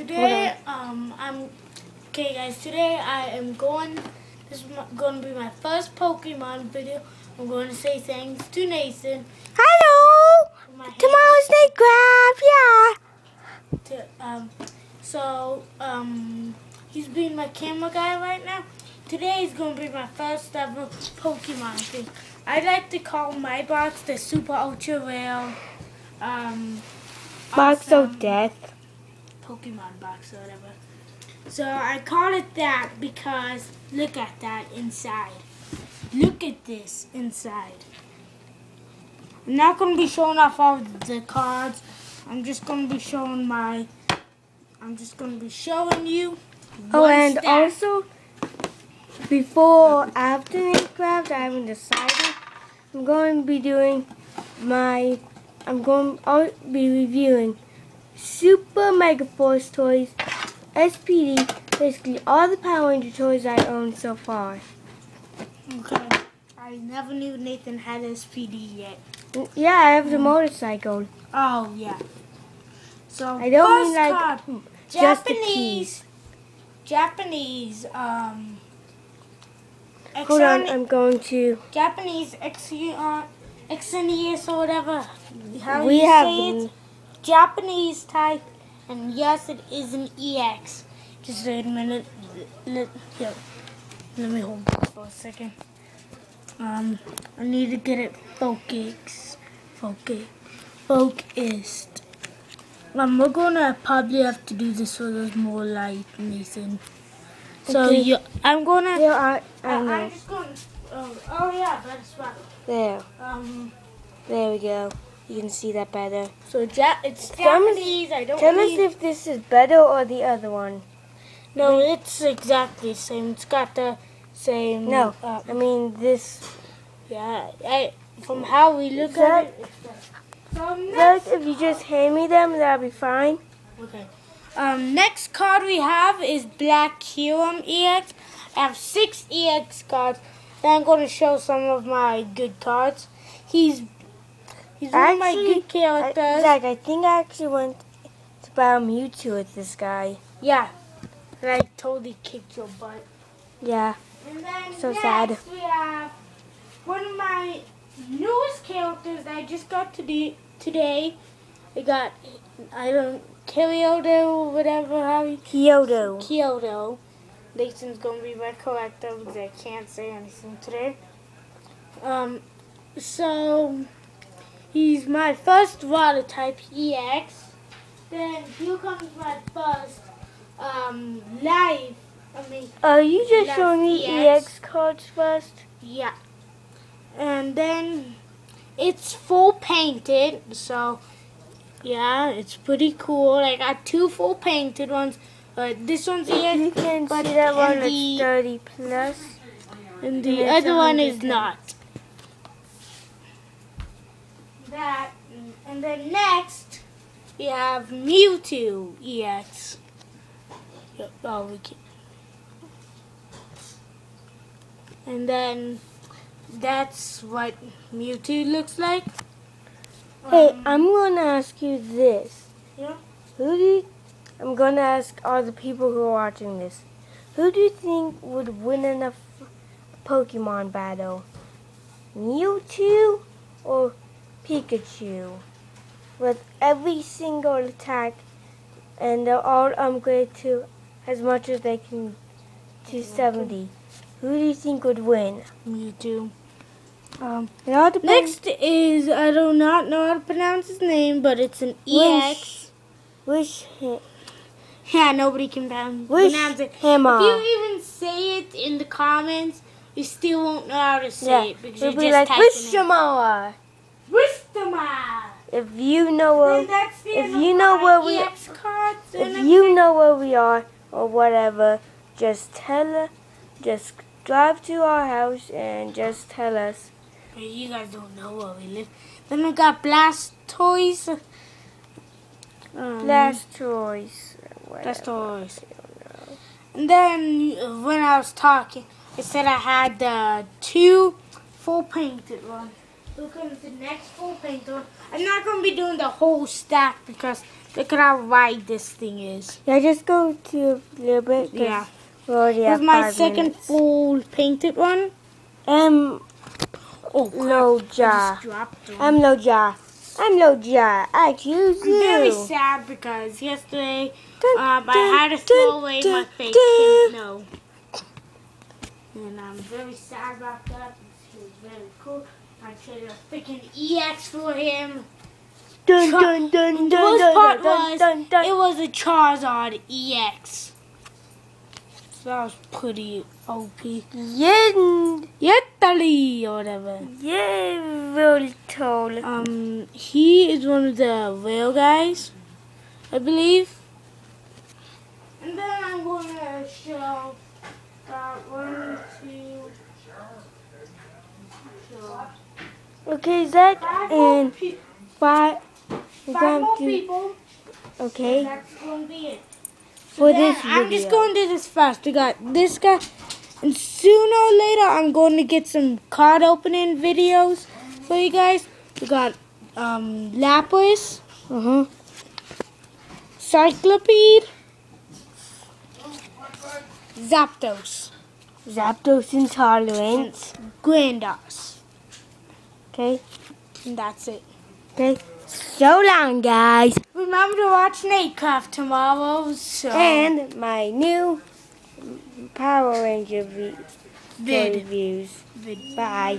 Today, um, I'm okay, guys. Today I am going. This is going to be my first Pokemon video. I'm going to say thanks to Nathan. Hello. Tomorrow's Snake Craft, yeah. to, um, so um, he's being my camera guy right now. Today is going to be my first ever Pokemon thing. I like to call my box the Super Ultra Rare um, Box awesome of Death. Pokemon box or whatever. So I call it that because look at that inside. Look at this inside. I'm not going to be showing off all the cards. I'm just going to be showing my. I'm just going to be showing you. Oh, and stack. also, before after Minecraft, I haven't decided. I'm going to be doing my. I'm going. I'll be reviewing Super Mega Force toys, SPD, basically all the Power Ranger toys I own so far. Okay. I never knew Nathan had SPD yet. Yeah, I have the hmm. motorcycle. Oh yeah. So I don't first mean like card, hmm, just Japanese. Japanese. Um. Hold on, I'm going to. Japanese Exeon, uh, Exenius or whatever. How we have? Japanese type, and yes, it is an EX. Just wait a minute. Let, here. Let me hold this for a second. Um, I need to get it focused. Focus. Focused. Um, we're gonna probably have to do this so there's more light, Nathan. So Okay. you, I'm gonna. There are. I I, know. I'm just going. Oh, oh yeah, that's right. There. Um, There we go. You can see that better. so ja- it's Japanese. I don't Tell us if this is better or the other one. No, it's exactly the same. It's got the same. No. Uh, I mean, this. yeah. I, from how we look That- at it. So Like, if you just hand me them, that'll be fine. okay. Um, next card we have is Black Kyurem EX. I have six EX cards. Then I'm going to show some of my good cards. He's he's one of my Actually, good characters. I, Zach, I think I actually went to buy a Mewtwo with this guy. Yeah. And I totally kicked your butt. Yeah. And then So next sad. we have one of my newest characters that I just got to do today. I got I don't Kyoto whatever how you Kyoto. Kyoto. Nathan's gonna be my collector because I can't say anything today. Um so he's my first water type EX. Then here comes my first um life I mean Are you just showing me EX. EX cards first? Yeah. And then it's full painted, so yeah, it's pretty cool. I got two full painted ones, but this one's You EX, can but see that one the, 30 plus. and the and other one is not. That and then next we have Mewtwo EX. Yep, Oh, we can. And then that's what Mewtwo looks like. Hey, Um, I'm gonna ask you this. Yeah? Who do you, I'm gonna ask all the people who are watching this. Who do you think would win in a Pokemon battle? Mewtwo or Pikachu? With every single attack and they're all upgraded to as much as they can to 70. Who do you think would win? Mewtwo. Um, It next is I do not know how to pronounce his name, but it's an EX. Wish, wish, Yeah, nobody can pronounce wish pronounce it. hammer. If you even say it in the comments, you still won't know how to say yeah, it because it'll you're be just like typing it. Wishamoa. If you know where, if you know where we- EX cards and if you know where we are or whatever, just tell us. Just drive to our house and just tell us. you guys don't know where we live. Then we got Blast Toys. Um, toys, whatever. Blastoise. And then uh, when I was talking, I said I had the two full painted ones. Here comes the next full painted one. I'm not going to be doing the whole stack because Look at how wide this thing is. Yeah, just go to a little bit. Yeah. We already This is my second minutes. full painted one. Um, Oh, crap. Loja. Just dropped one. I'm Loja. I'm Loja. I choose I'm you. very sad because yesterday Dun, um, I had to throw dun, away dun, my fake dun. no. And I'm very sad about that. Was very cool. I a freaking EX for him. Dun, dun, dun, The dun, worst dun, part dun, was dun, dun. it was a Charizard EX. So that was pretty OP. Yen, Yetali or whatever. yeah, really tall. Um, he is one of the real guys, I believe. And then I'm going to show that one, two, show Okay, Zach, five and five. We're five going more to, people. okay, That's going to be it. for Then this I'm just going to do this fast. We got this guy. And sooner or later, I'm going to get some card opening videos for you guys. We got um, Lapras, Uh-huh. Cyclopede, Zapdos, Zapdos intolerance. Grandos. Okay, And that's it. okay. So long, guys. Remember to watch Natecraft tomorrow. So And my new Power Ranger vi- vid. reviews. vid. Bye.